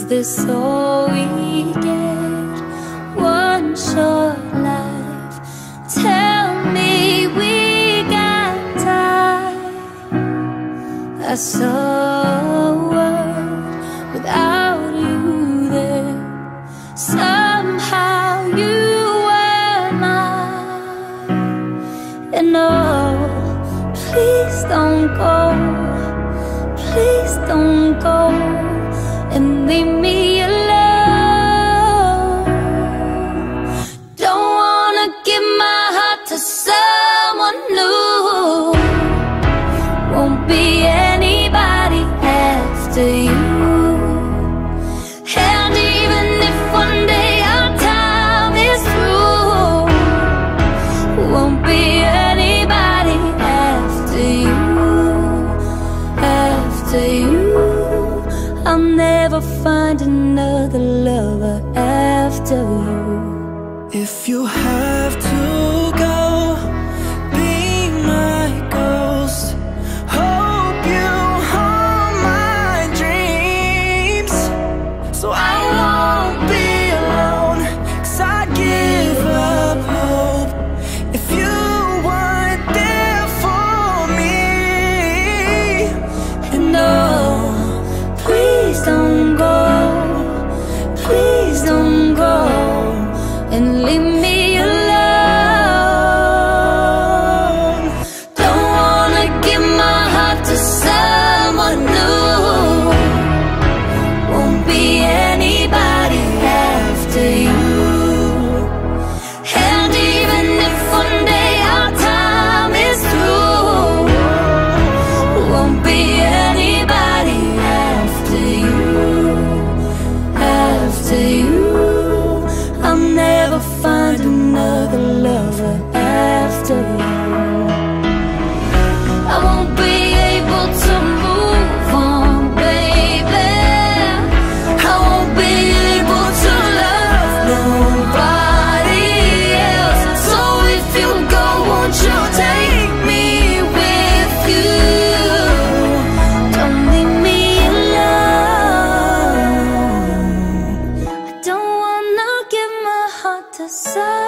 this all we get? One short life. Tell me we got time. I saw a world without you there. Somehow you were mine. And oh, please don't go. Please don't go and leave me alone. Don't wanna give my heart to someone new. Won't be anybody after you. And even if one day our time is through, won't be anybody after you. After you, never find another lover after you. If you have alone.